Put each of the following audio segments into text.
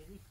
Ready?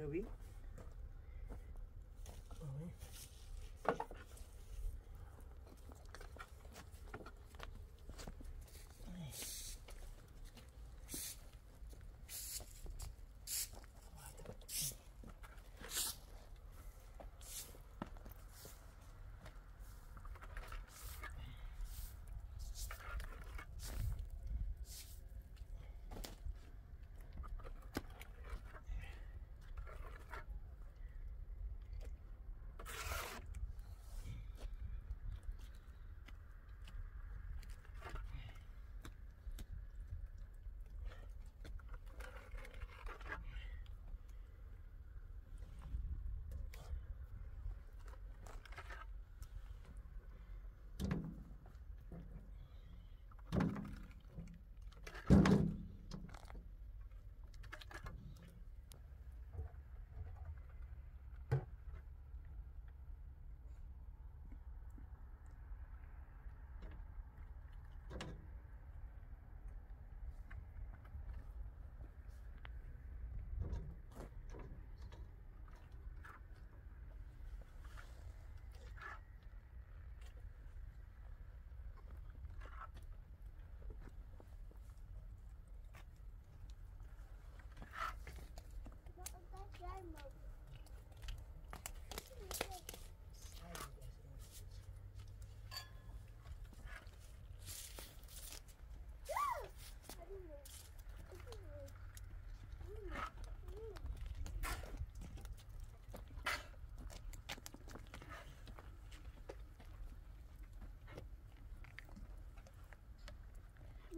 ছবি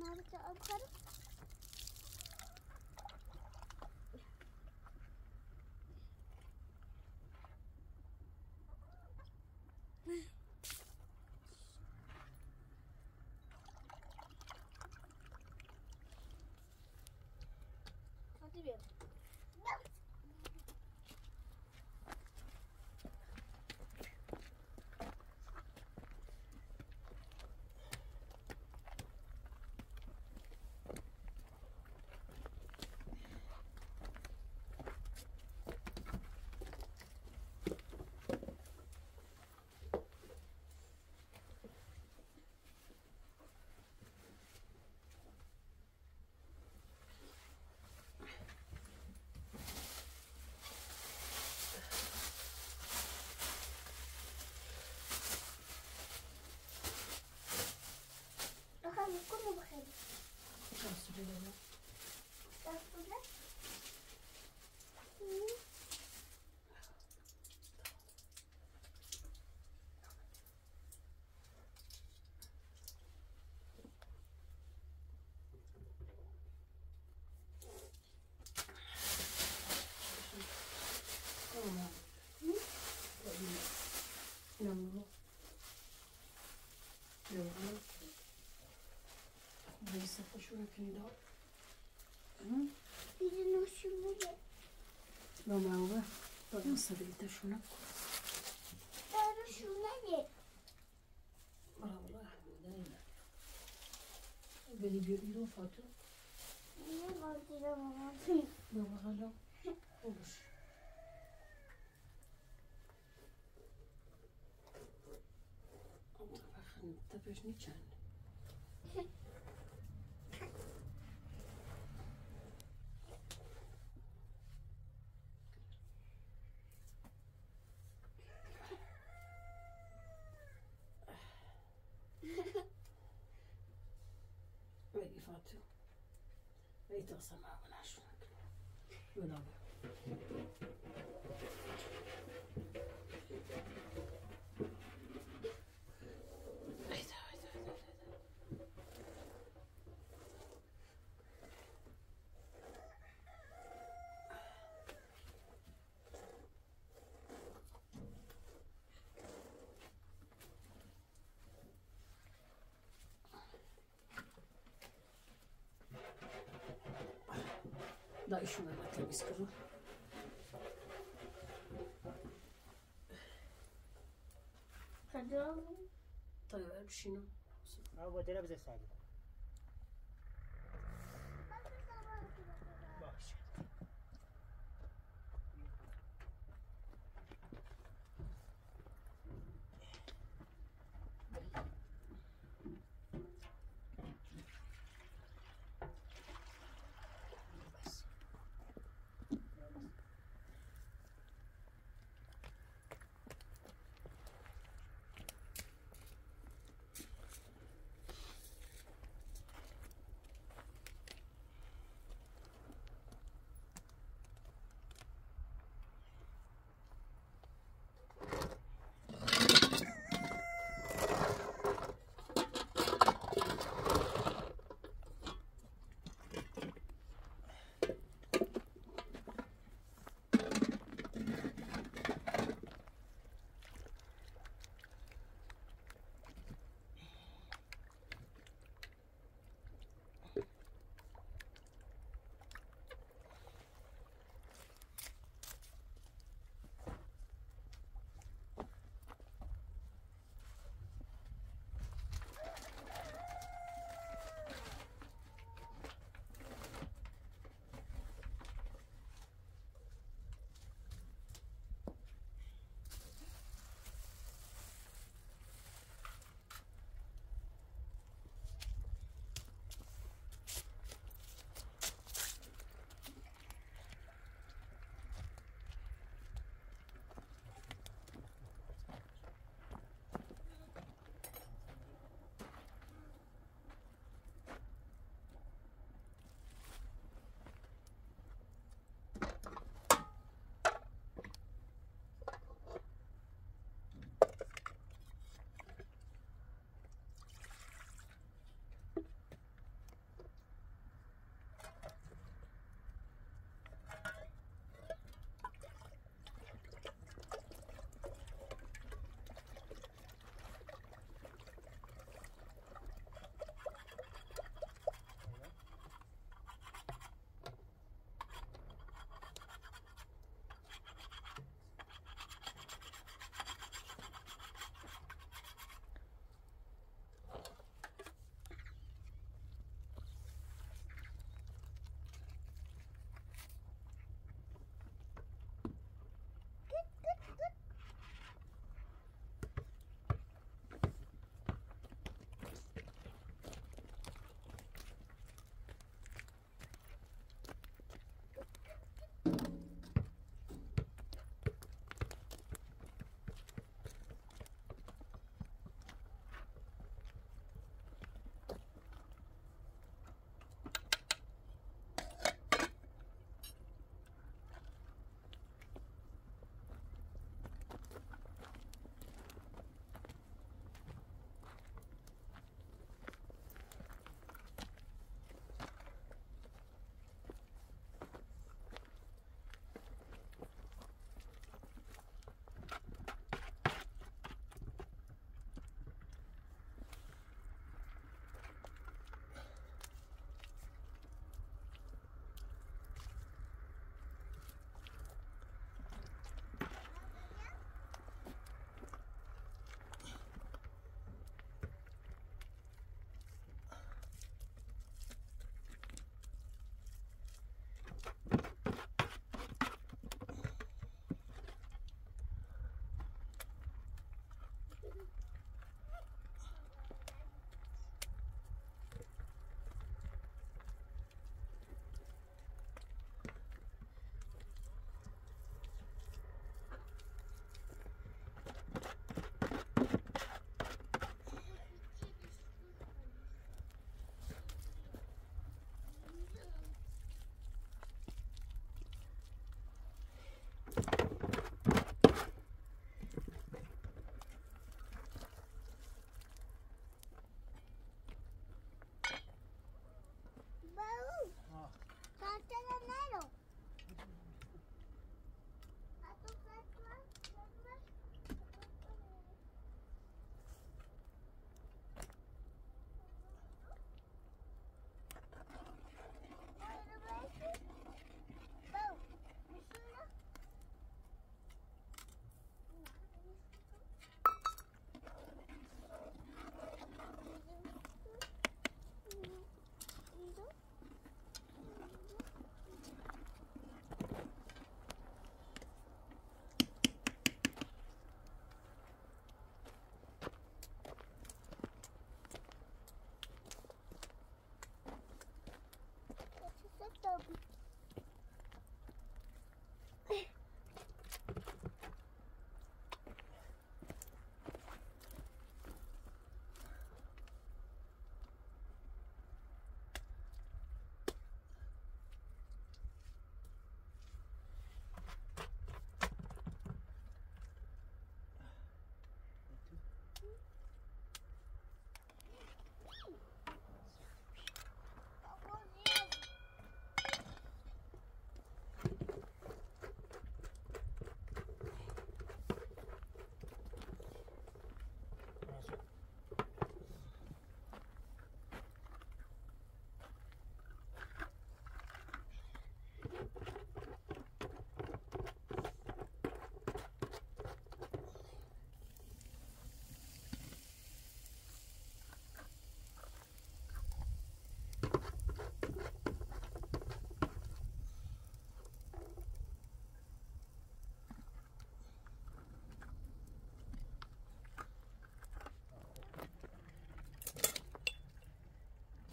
Nerede atarım? Hadi bir. Birinin hoşuma gel. Ben şuna gel. Beni görüyor Fatih. Niye kaldıramam? Ben bakalım. Olur. Bakın tepeş ne çan? Vedi Fatih. Vedi tasa ma fatu aitasama wanashuak Good luck. da temiz kırıl. Hadi oğlum. Daj ver bir şeyini. ما هو دلاب زي ساعد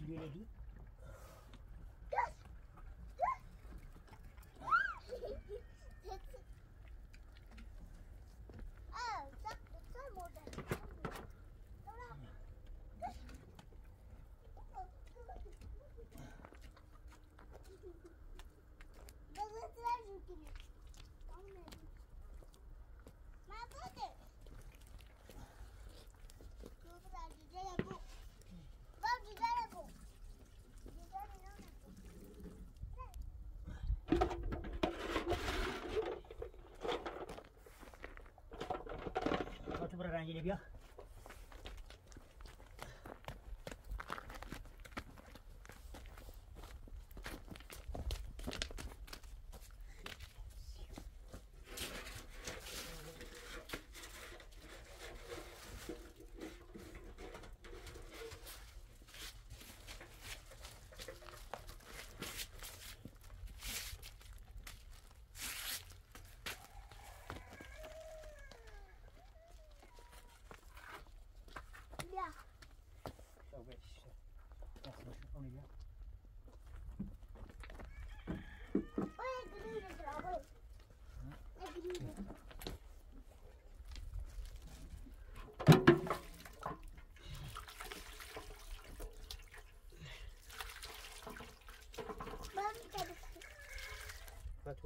unity yeah.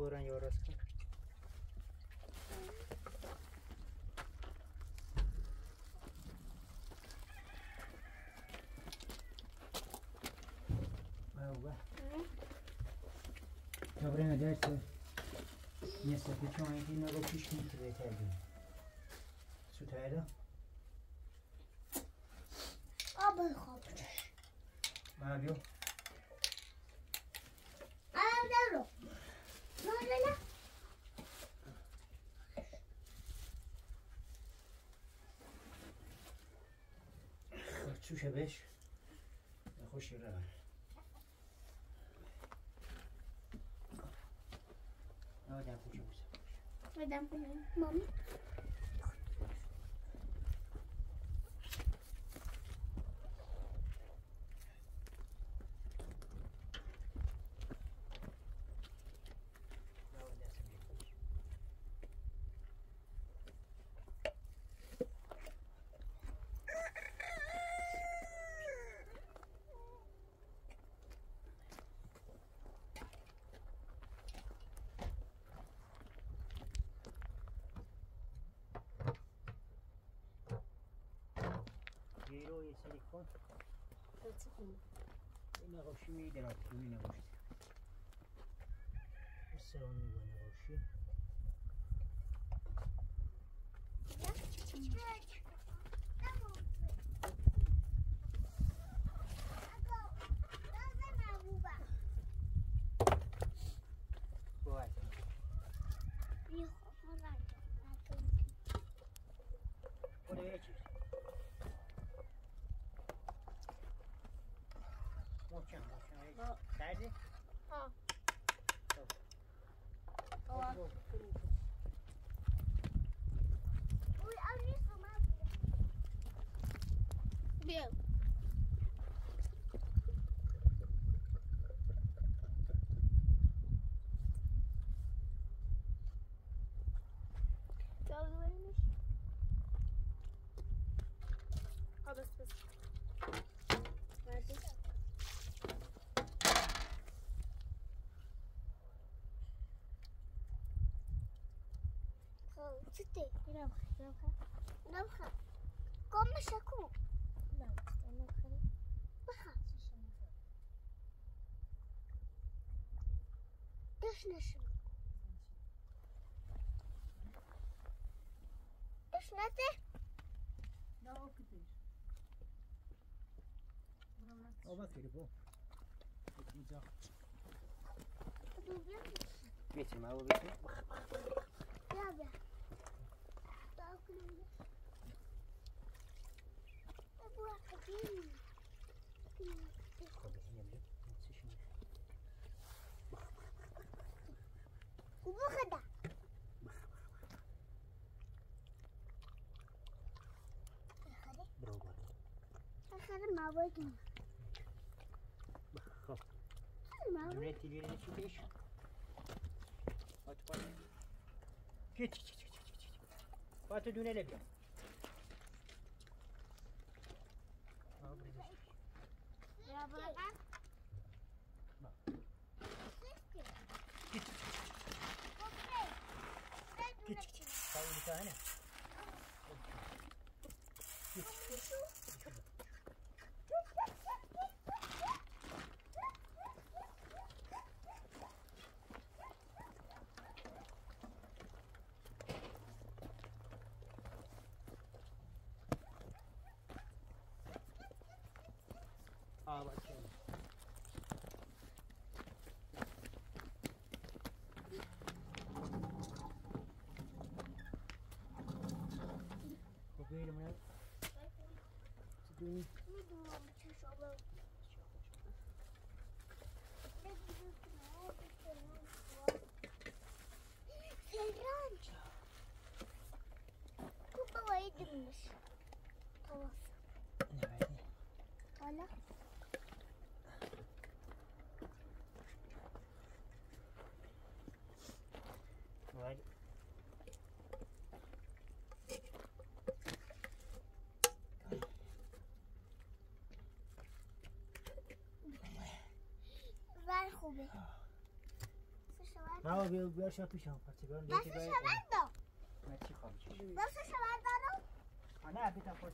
Kurang yoros ku. Во время дальше место причем они не пищники вытягивали. Сутайда. Абы хопчешь. Абю. Đầm. سری کن. این نقاشی میدارد که می نقاشی. tarde. Ó. Olá. Ui, olha isso, Meu. Noga. Kom eens Saku. nou dan ga we gaat ze zo? Dus netjes zo. Dus naar? Nou, ook het is. Oh, wat hier, boh. Ik niet zo. Wat doe je? Weet je maar, wat doe je? Ja, ja. У выхода. Браво. Ахарым авагин. Бахал. Давайте вернемся еще. Вот, пойдем. Кеть, кеть. Fatih dünele bir. Ya bırak. Aa bak şöyle. Kokuyor elim ya. Sıkıyorum. Serran. Kupalayı dinmiş. Tavası. Ne verdi? Hala. خوبه. نه بیا بیا شما پیشم برم دیگه چی Nasıl şever de? آه، نه بیتا خود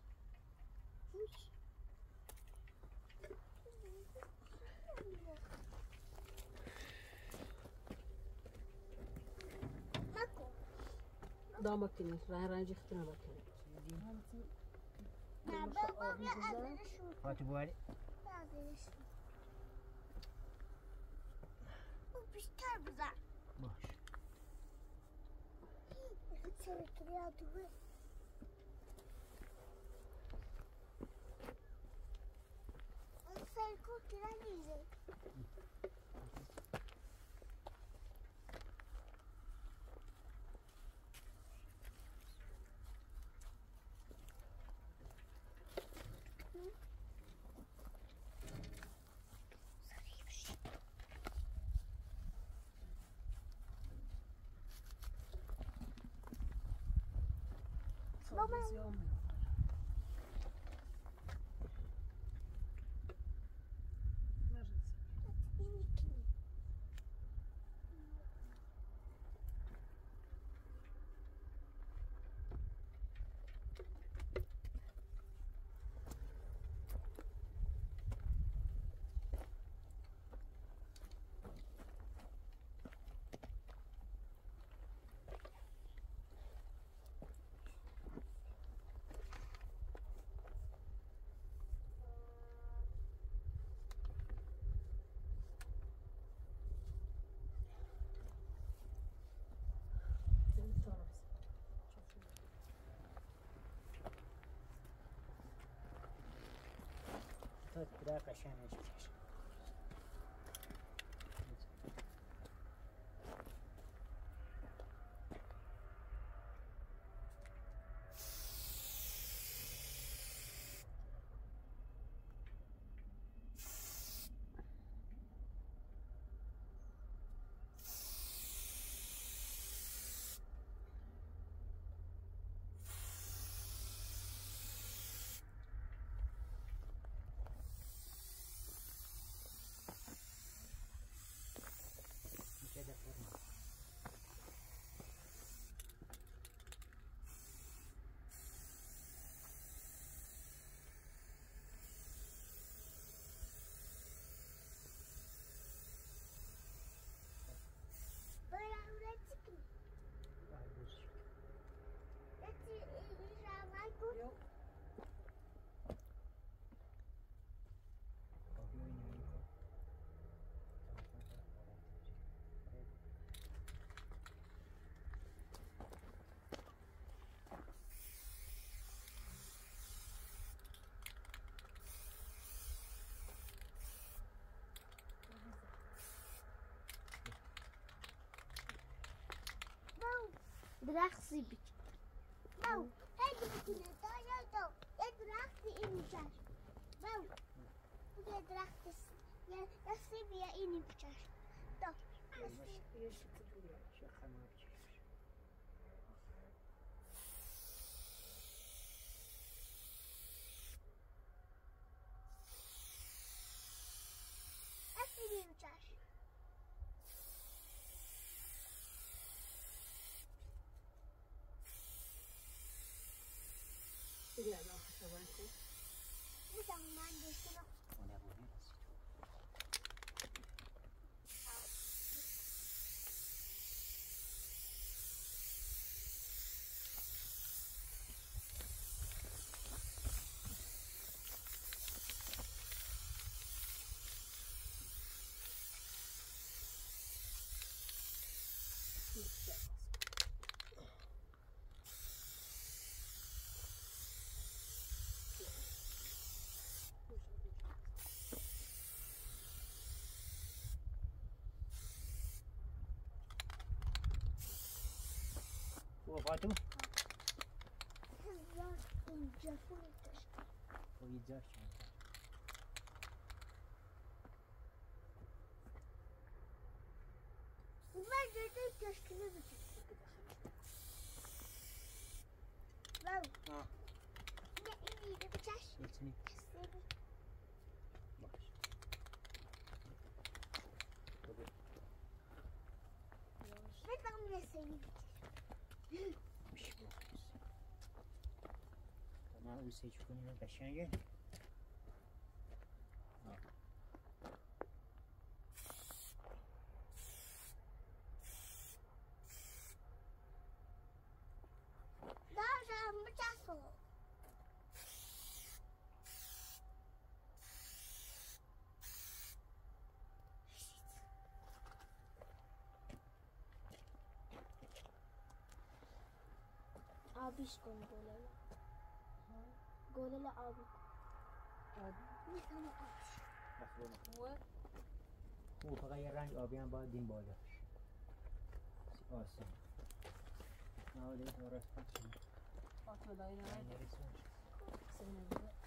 دام کنی راه رنج اختنا بکنی Ya baba bir adını şu. فاتی بواری Adını şu. Bu pişler bize. باش Çevikli adı. Sen kokulan yiyecek. Куда прощаемся? Bu. Bırak zibik. Bu. Hadi bakın. Daha ya da. Hadi درخت این بچش بو یه درخت یه دستی بیا این بچش دو دستی چه خمار چه دستی Fatih. Koyacak şimdi. Bunlar zaten köşküne de çıktı. Ben. Ha. Ne iyi de bıçak. Geçini. Bak. Tabii. Ben tam ne söyleyeyim. Bir şey olmaz. Tamam seç bunu da başına gel. آبیش کن گلل گلل آبی می‌خوام آبش مفهومه او فقط یه رنگ آبی هم باید دیم بالاش آسان نه ولی درست کنیم فاطمه دایی نه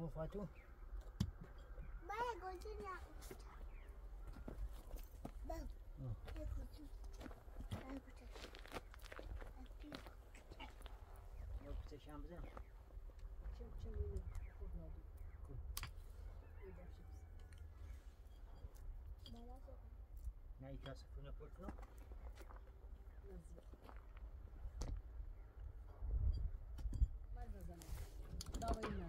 bu Fatu? Ben gözünü yapmıştım. Ben. Ben gözünü. Ben gözünü. Yok bir tek şambıza. Çam çam yine. Kurmadı. Şey Kur. Ne itası fırına fırtına? Nasıl? Var da zaman. Davayı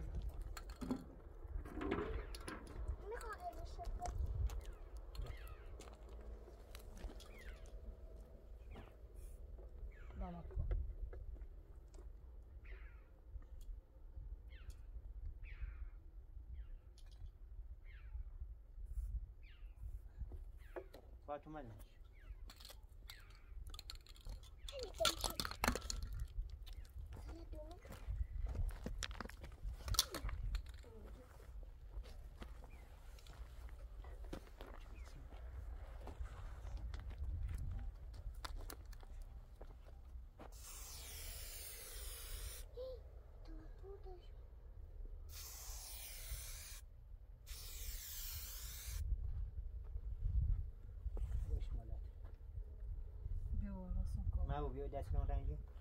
semana. have. That's not thank.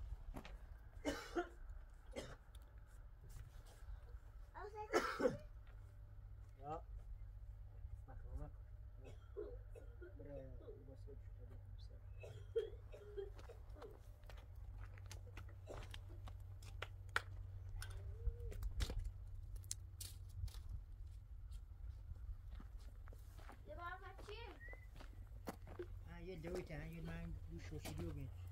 Şaşırıyor ben.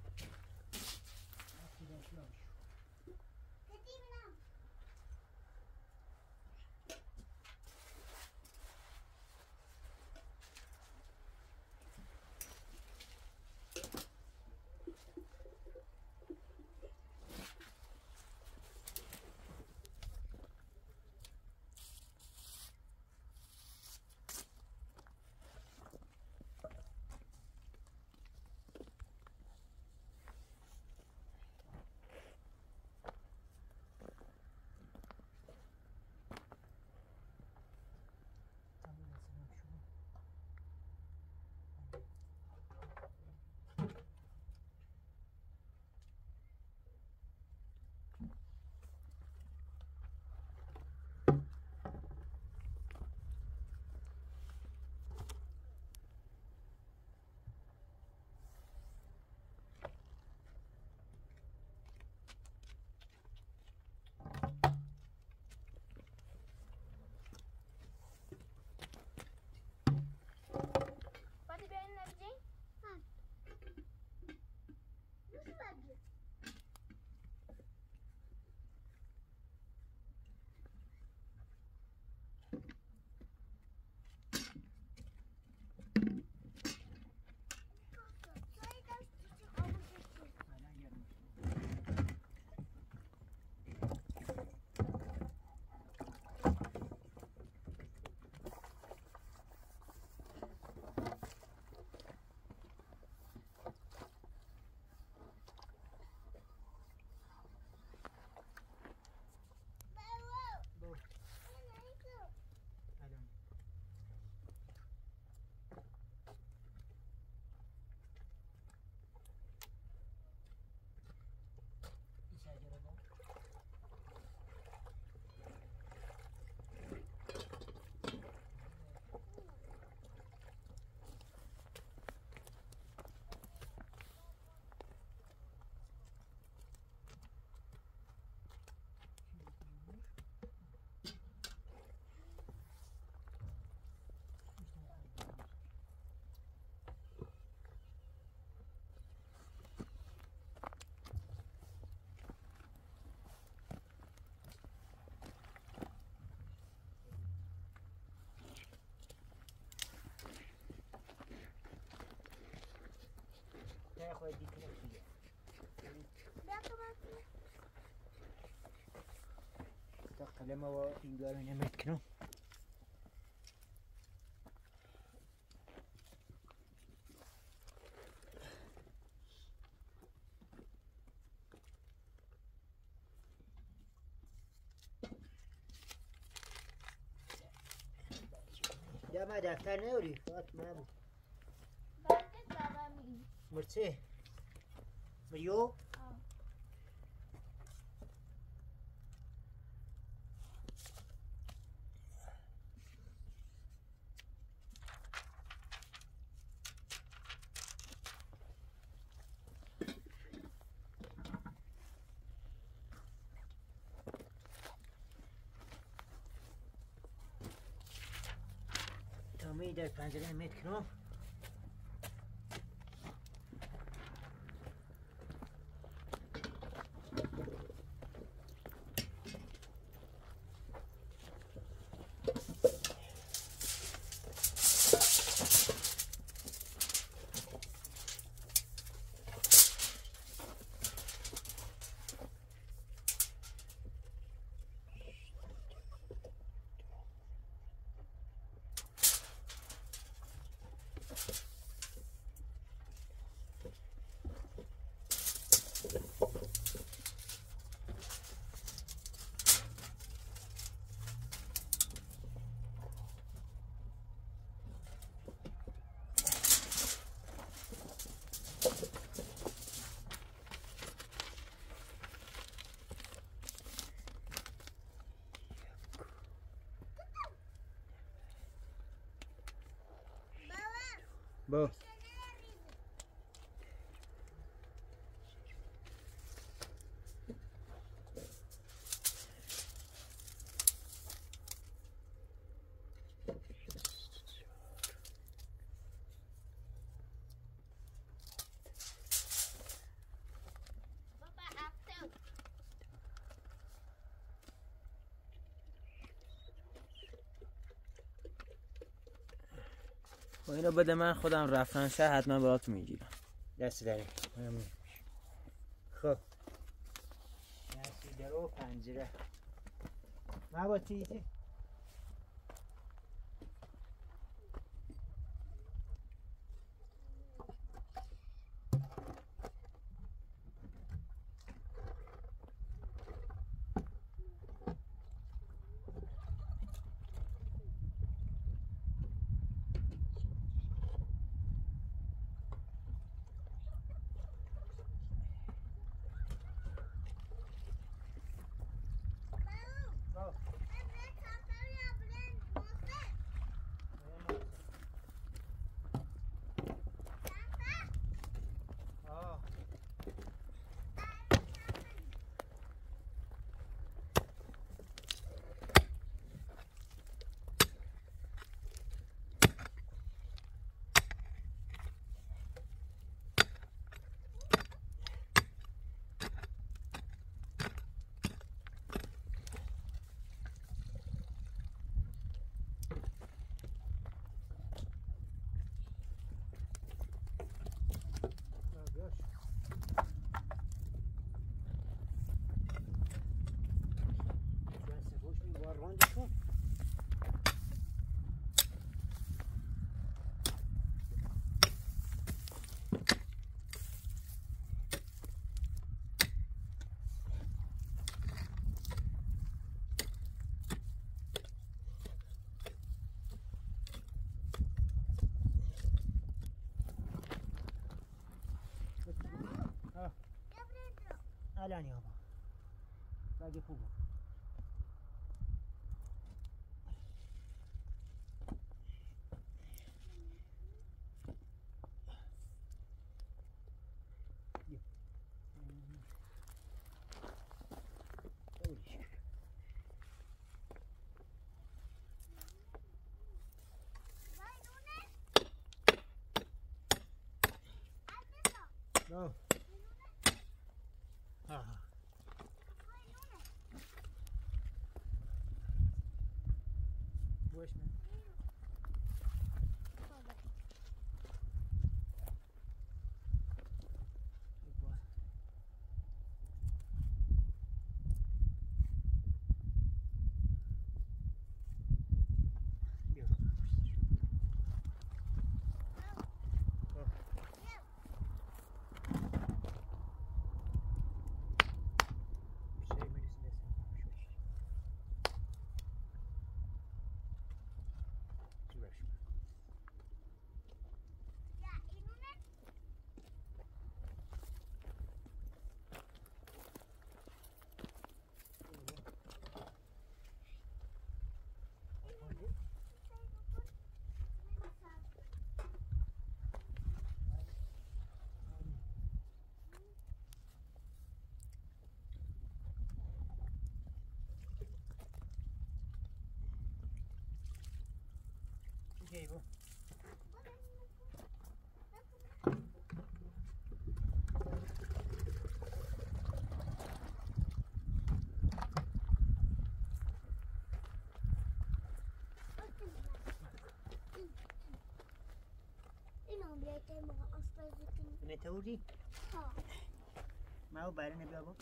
خواهد دیکنه دیگه کمک تا قلمه و اینگار نمید کنم. یا ما دفتر نیوری فاطمه بود Belki devam مرچه مریو تامی در پنجره میت کنم خب اینو بده من خودم رفتن شهر حتما براتون می‌گیرم. دست داره ممنون. خب. دستی در و پنجره. ما با Аляньяма. Ради пугу. No. Aha. Boş mu? Ne teori? Ha. Mau bayar ne biar bu?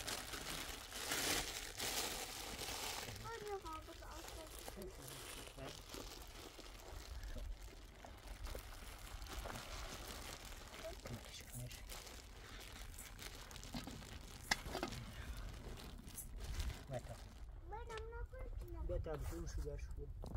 Ayo kaldı asla. Better. Better, I'm not going to.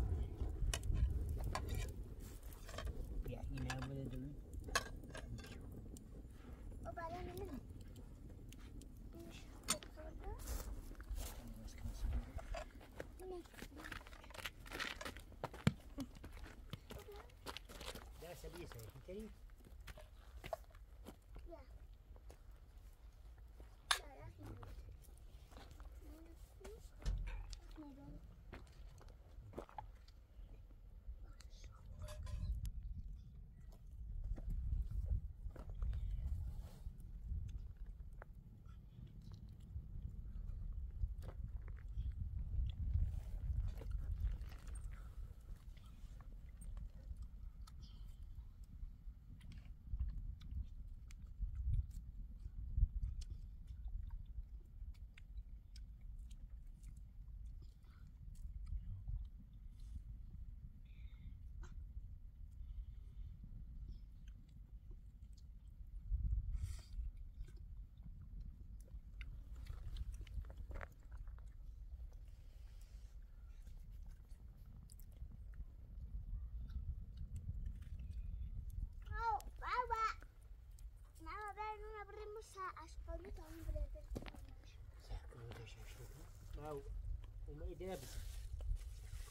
getting Tam buraya Muhteşem şey bu. Ha, Vamos gene bizim.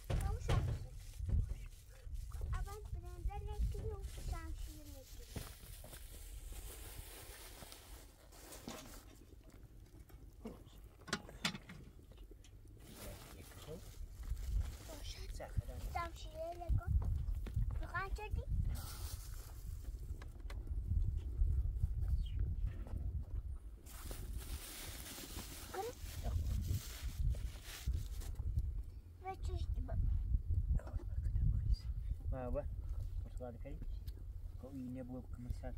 Tamam şu an. Ama ben. ما هو برتقال كريم هو ينبو كم ساعة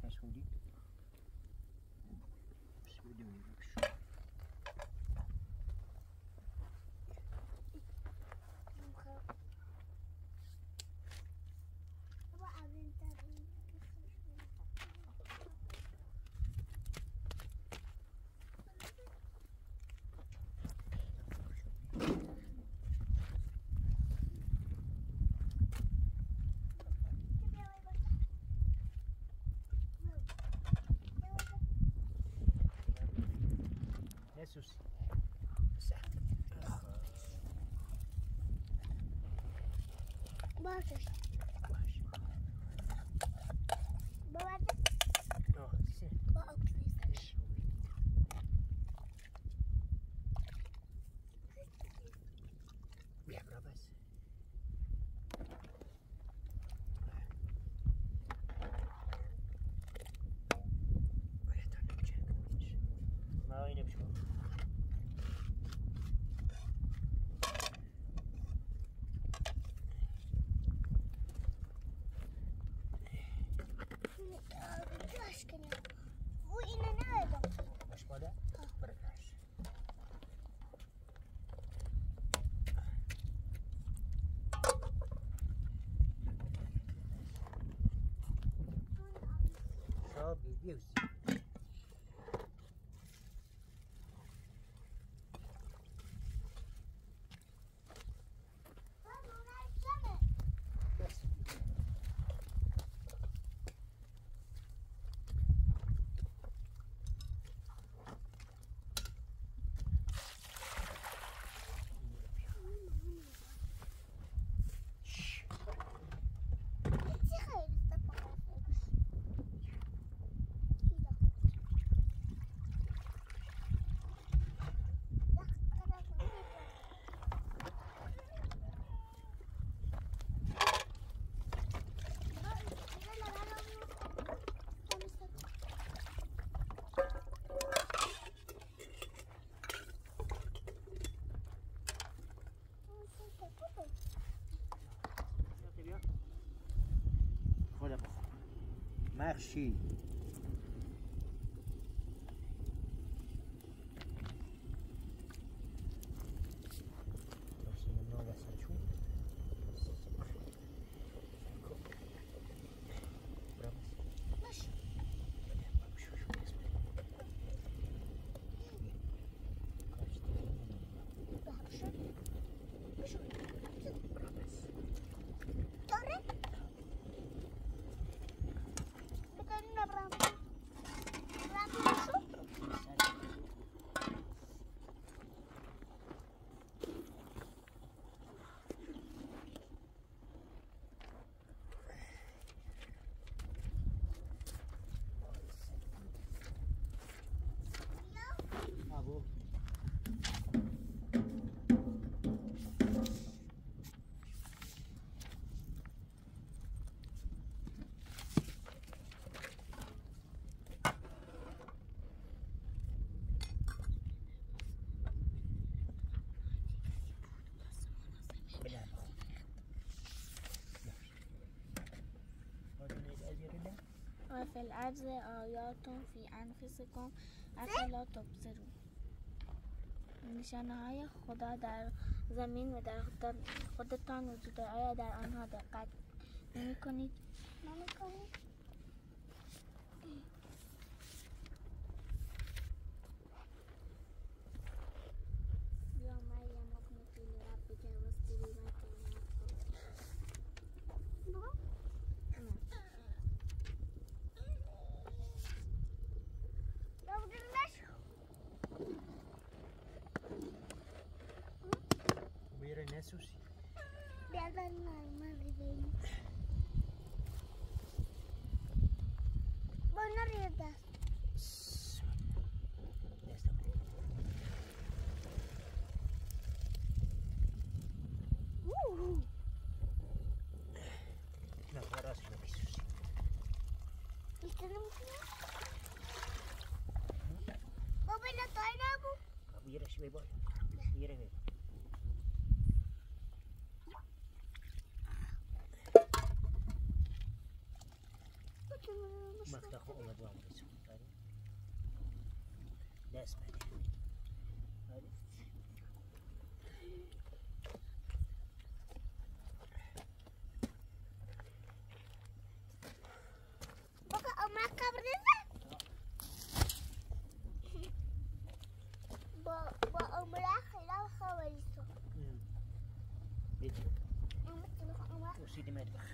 можешь. use. Marchi. وفي الأرض آیات فی أنفسكم افلا تبصرون. نشانه های خدا در زمین و در خودتان- وجود آیا در آنها دقت نمی کنید؟ Mami kamu. Buyurun şuraya boy. Ver. Bakın. مفتاح اومد و آمد سو. آره. دست بيجي Ama tino ama وسيدي مدبخ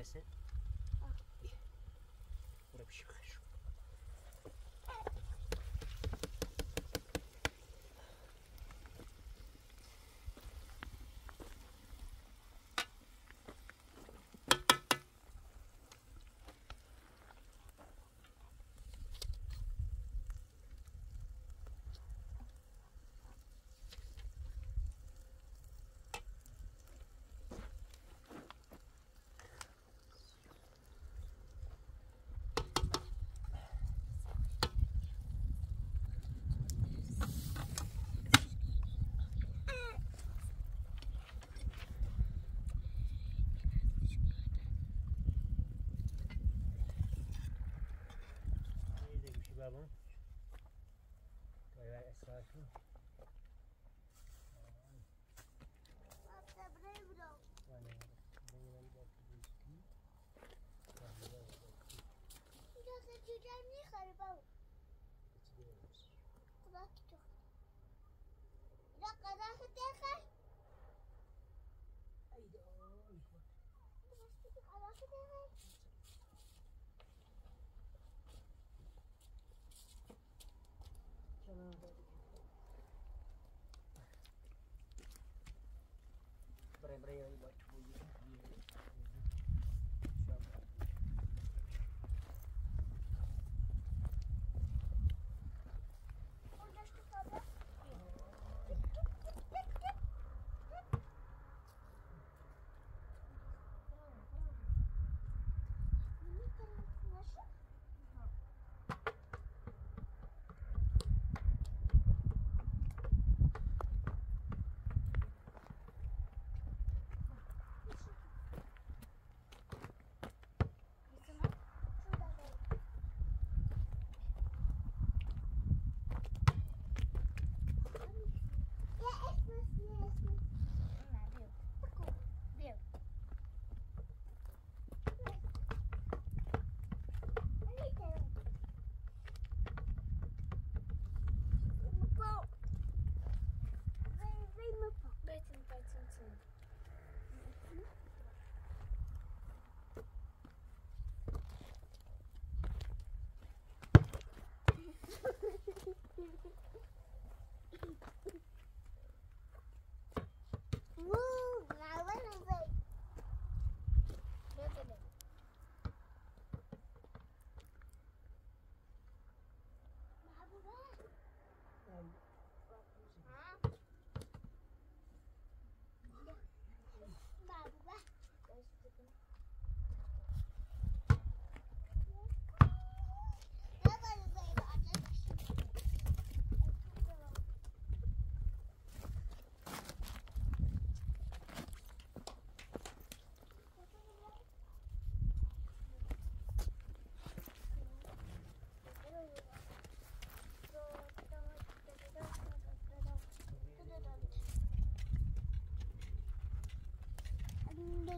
gitmesin. Ah. Burada bir şey yok. that long.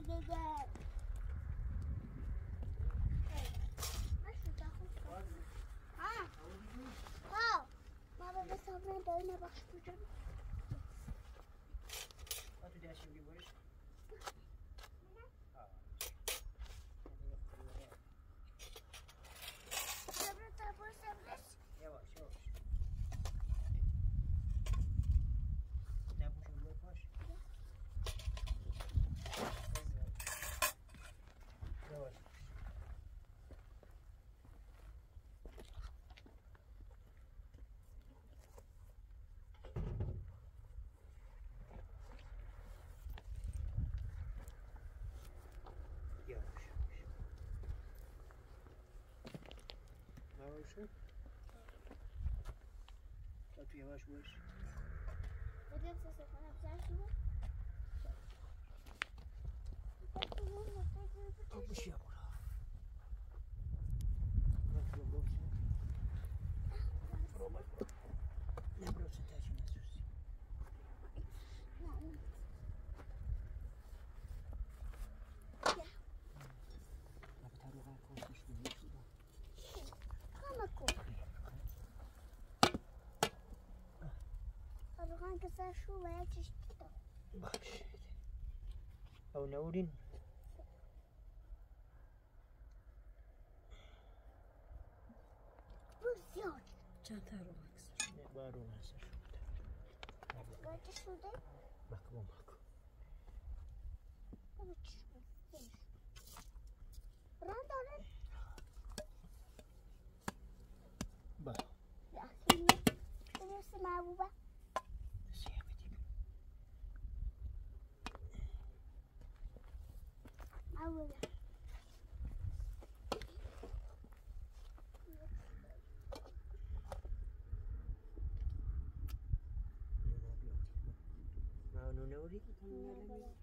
da, da. تا تو یواش باش بدیم سه کنم سرشو آبش Çeşitli de. Baş. Au naurin. Bu ziyad. چند تا رو. Belki şurada. Bak bu bak. Evet şurada. Demiş. Randa Nó nấu đi, nó nấu đi.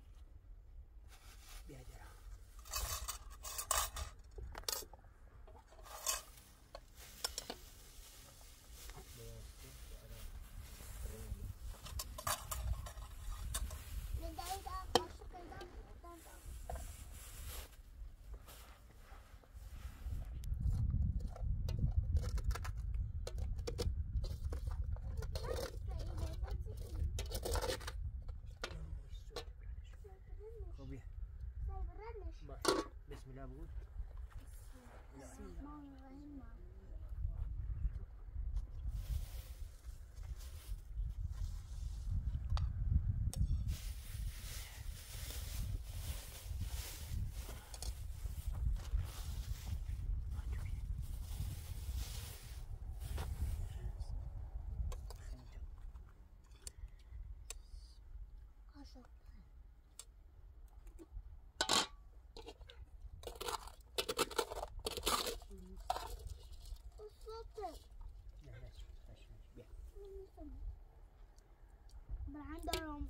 All right. نه بیا من دارم